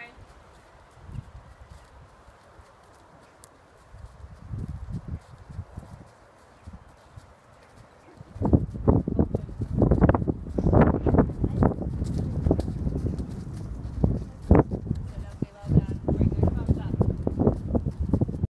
Brian.